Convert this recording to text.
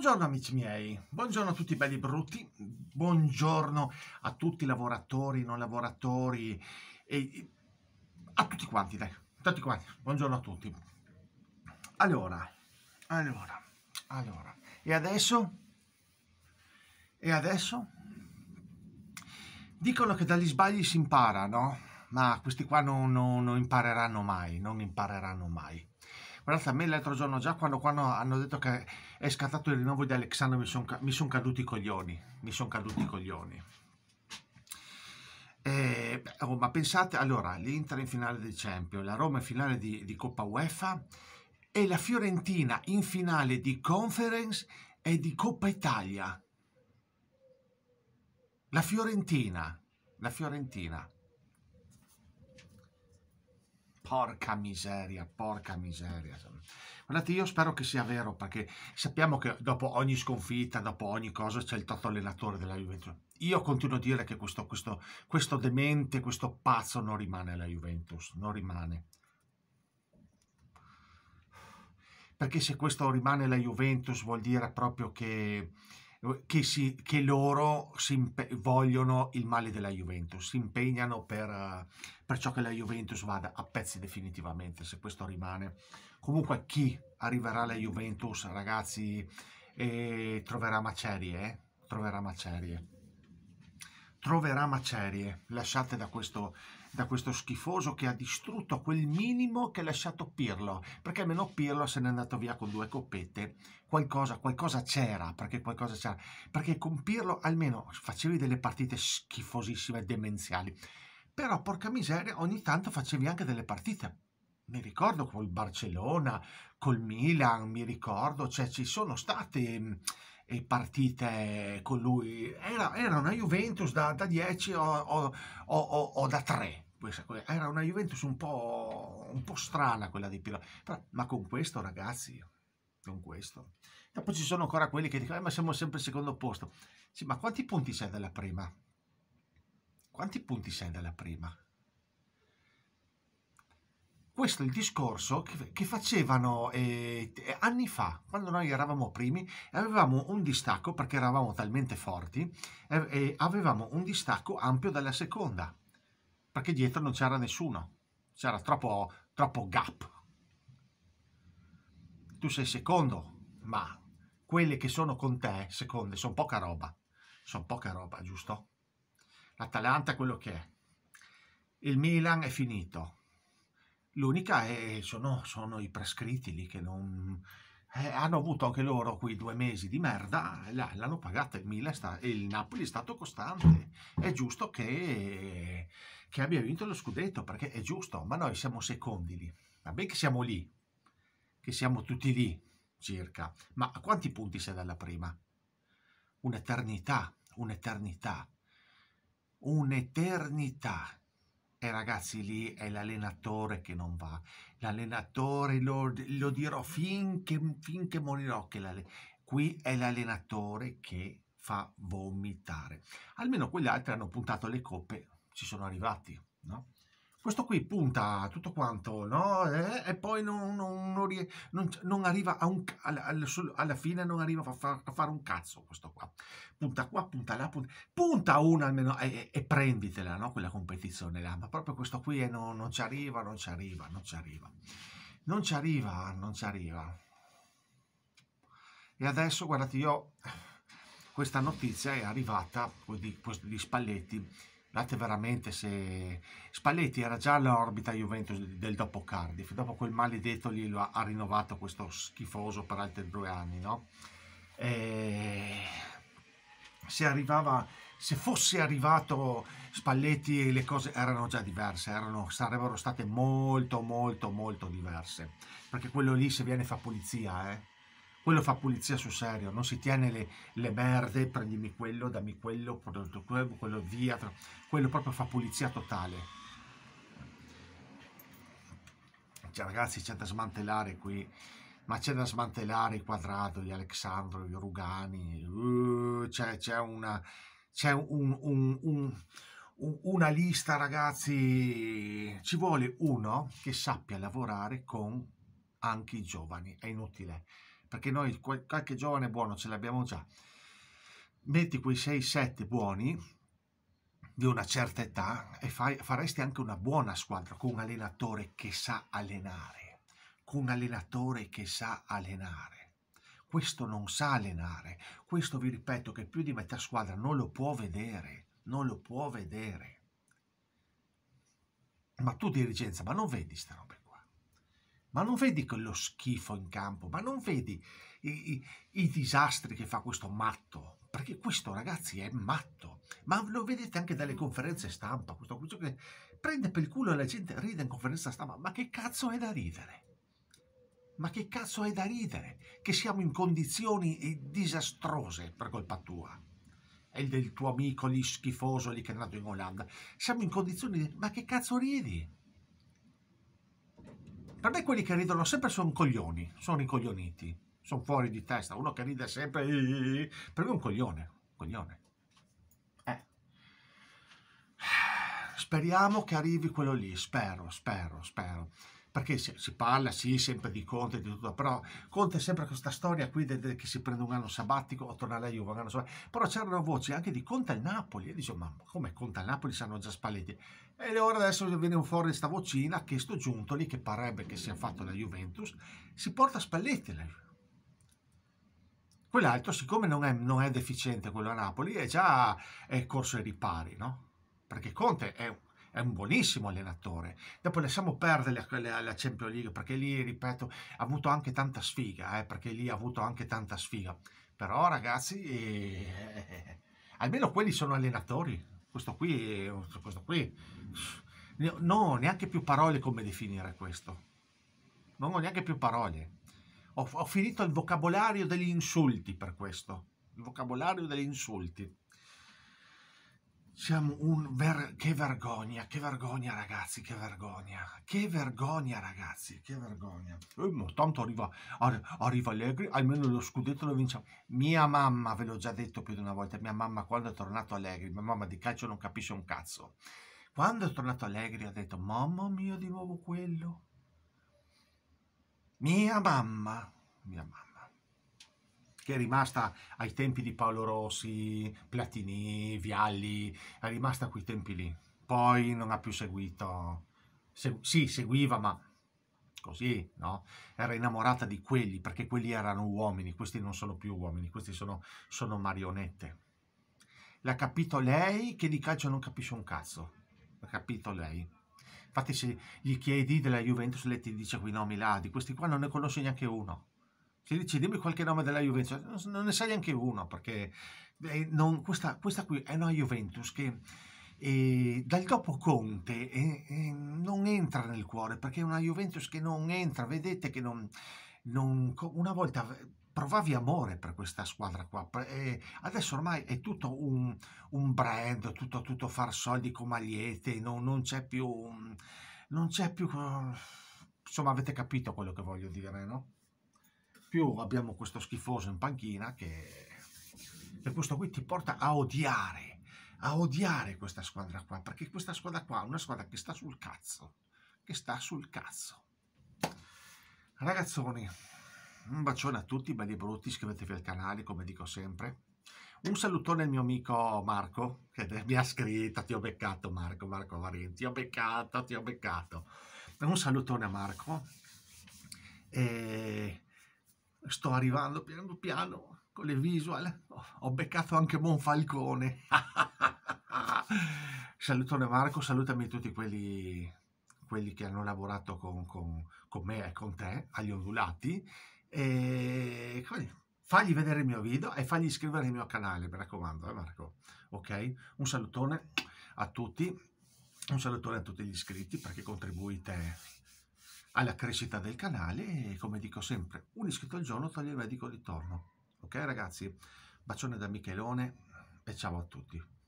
Buongiorno amici miei, buongiorno a tutti belli brutti, buongiorno a tutti i lavoratori, non lavoratori e a tutti quanti, dai, tutti quanti, buongiorno a tutti. Allora, allora, allora, e adesso? E adesso? Dicono che dagli sbagli si impara, no? Ma questi qua non, non, non impareranno mai, non impareranno mai. Guardate, a me l'altro giorno già quando, quando, hanno detto che è scattato il rinnovo di Alexandro mi sono son caduti i coglioni, mi sono caduti i coglioni. Eh, oh, ma pensate, allora, l'Inter in finale di Champions, la Roma in finale di, di Coppa UEFA e la Fiorentina in finale di Conference e di Coppa Italia. La Fiorentina, la Fiorentina. Porca miseria, porca miseria. Guardate, io spero che sia vero perché sappiamo che dopo ogni sconfitta, dopo ogni cosa c'è il toto allenatore della Juventus. Io continuo a dire che questo, questo, questo demente, questo pazzo non rimane alla Juventus, non rimane. Perché se questo rimane alla Juventus vuol dire proprio che che, si, che loro vogliono il male della Juventus, si impegnano per, per ciò che la Juventus vada a pezzi definitivamente, se questo rimane. Comunque chi arriverà alla Juventus, ragazzi, eh, troverà macerie, eh? troverà macerie. Troverà macerie lasciate da questo, da questo schifoso che ha distrutto quel minimo che ha lasciato Pirlo, perché almeno Pirlo se n'è andato via con due coppette, qualcosa, qualcosa c'era, perché qualcosa c'era, perché con Pirlo almeno facevi delle partite schifosissime, demenziali, però porca miseria ogni tanto facevi anche delle partite. Mi ricordo col Barcellona, col Milan, mi ricordo, cioè ci sono state partite con lui. Era, era una Juventus da, da 10 o, o, o, o, da 3. Era una Juventus un po', un po strana quella di Pirlo. Ma con questo, ragazzi, con questo. Dopo ci sono ancora quelli che dicono, eh, ma siamo sempre al secondo posto. Sì, ma quanti punti sei dalla prima? Quanti punti sei dalla prima? Questo è il discorso che, che facevano eh, anni fa, quando noi eravamo primi, avevamo un distacco, perché eravamo talmente forti, eh, e avevamo un distacco ampio dalla seconda, perché dietro non c'era nessuno, c'era troppo, troppo gap. Tu sei secondo, ma quelle che sono con te, seconde, sono poca roba, sono poca roba, giusto? L'Atalanta è quello che è. Il Milan è finito, L'unica è, sono, sono i prescritti lì che non... Eh, hanno avuto anche loro quei due mesi di merda, l'hanno pagata il Milan e il Napoli è stato costante. È giusto che, che abbia vinto lo scudetto, perché è giusto, ma noi siamo secondi lì. Va bene che siamo lì, che siamo tutti lì circa, ma a quanti punti sei dalla prima? Un'eternità, un'eternità, un'eternità. E ragazzi, lì è l'allenatore che non va. L'allenatore, lo, lo, dirò finché, finché morirò, qui è l'allenatore che fa vomitare. Almeno quegli altri hanno puntato le coppe, ci sono arrivati, no? Questo qui punta tutto quanto, no? Eh, e poi non, non, non, non arriva a un, alla, alla, fine, non arriva a, far, a, fare un cazzo questo qua. Punta qua, punta là, punta, punta una almeno e, e, prenditela, no? Quella competizione là. Ma proprio questo qui non, non ci arriva, non ci arriva, non ci arriva. Non ci arriva, non ci arriva. E adesso, guardate, io... Questa notizia è arrivata di, di Spalletti Guardate veramente se Spalletti era già all'orbita Juventus del dopo Cardiff, dopo quel maledetto lì lo ha, rinnovato questo schifoso per altri due anni, no? E se arrivava, se fosse arrivato Spalletti le cose erano già diverse, erano, sarebbero state molto molto molto diverse, perché quello lì se viene fa pulizia, eh? Quello fa pulizia sul serio, non si tiene le, le merde, prendimi quello, dammi quello, quello, quello via, quello proprio fa pulizia totale. Cioè, ragazzi c'è da smantellare qui, ma c'è da smantellare il quadrato, gli Alexandro, i Rugani, uh, c'è una, un, un, un, una lista ragazzi, ci vuole uno che sappia lavorare con anche i giovani, è inutile perché noi qualche giovane buono ce l'abbiamo già. Metti quei 6-7 buoni di una certa età e fai, faresti anche una buona squadra con un allenatore che sa allenare, con un allenatore che sa allenare. Questo non sa allenare, questo vi ripeto che più di metà squadra non lo può vedere, non lo può vedere. Ma tu dirigenza, ma non vedi sta roba? Ma non vedi quello schifo in campo? Ma non vedi i, i, i disastri che fa questo matto? Perché questo ragazzi è matto. Ma lo vedete anche dalle conferenze stampa, questo, questo che prende per il culo e la gente ride in conferenza stampa. Ma che cazzo è da ridere? Ma che cazzo è da ridere? Che siamo in condizioni eh, disastrose per colpa tua e del tuo amico lì schifoso lì che è nato in Olanda. Siamo in condizioni di... Ma che cazzo ridi? Per me quelli che ridono sempre sono coglioni, sono incoglioniti, sono fuori di testa. Uno che ride sempre... Per me è un coglione, coglione. Eh. Speriamo che arrivi quello lì, spero, spero, spero perché si, si, parla sì sempre di Conte di tutto, però Conte è sempre questa storia qui de, de, che si prende un anno sabbatico o torna alla Juve, un anno sabbatico. però c'erano voci anche di Conte al Napoli, e dice ma come Conte al Napoli sanno già Spalletti, e ora adesso viene fuori questa vocina che sto giunto lì che parebbe che sia fatto la Juventus, si porta Spalletti la Quell'altro, siccome non è, non è deficiente quello a Napoli, è già è corso ai ripari, no? Perché Conte è è un buonissimo allenatore. Dopo lasciamo perdere la, la Champions League perché lì, ripeto, ha avuto anche tanta sfiga, eh, perché lì ha avuto anche tanta sfiga. Però ragazzi, eh, almeno quelli sono allenatori. Questo qui, questo qui, ho neanche più parole come definire questo. Non ho neanche più parole. Ho, ho finito il vocabolario degli insulti per questo. Il vocabolario degli insulti. Siamo un ver... che vergogna, che vergogna ragazzi, che vergogna, che vergogna ragazzi, che vergogna. Eh, ma tanto arriva, arriva Allegri, almeno lo scudetto lo vinciamo. Mia mamma, ve l'ho già detto più di una volta, mia mamma quando è tornato Allegri, mia mamma di calcio non capisce un cazzo. Quando è tornato Allegri ha detto, mamma mia di nuovo quello. Mia mamma, mia mamma che è rimasta ai tempi di Paolo Rossi, Platini, Vialli, è rimasta a quei tempi lì. Poi non ha più seguito, Se, sì, seguiva, ma così, no? Era innamorata di quelli, perché quelli erano uomini, questi non sono più uomini, questi sono, sono marionette. L'ha capito lei che di calcio non capisce un cazzo, l'ha capito lei. Infatti se gli chiedi della Juventus, lei ti dice quei nomi là, di questi qua non ne conosce neanche uno. Dici dimmi qualche nome della Juventus, non ne sai neanche uno, perché eh, non, questa, questa, qui è una Juventus che eh, dal dopo Conte eh, eh, non entra nel cuore, perché è una Juventus che non entra, vedete che non, non una volta provavi amore per questa squadra qua. E adesso ormai è tutto un, un brand, tutto, tutto, far soldi con magliette, non, non c'è più... Non c'è più... Insomma, avete capito quello che voglio dire, no? Più abbiamo questo schifoso in panchina che e questo qui ti porta a odiare, a odiare questa squadra qua, perché questa squadra qua è una squadra che sta sul cazzo, che sta sul cazzo. Ragazzoni, un bacione a tutti, belli e brutti, iscrivetevi al canale come dico sempre. Un salutone al mio amico Marco, che mi ha scritto, ti ho beccato Marco, Marco Varin, ti ho beccato, ti ho beccato. Un salutone a Marco. E sto arrivando piano piano con le visual, ho beccato anche Monfalcone. Salutone Marco, salutami tutti quelli, quelli che hanno lavorato con, con, con, me e con te, agli ondulati, e fagli vedere il mio video e fagli iscrivere al mio canale, mi raccomando, eh Marco. Ok? Un salutone a tutti, un salutone a tutti gli iscritti perché contribuite alla crescita del canale e come dico sempre, un iscritto al giorno toglie il medico di torno. Ok ragazzi? Bacione da Michelone e ciao a tutti.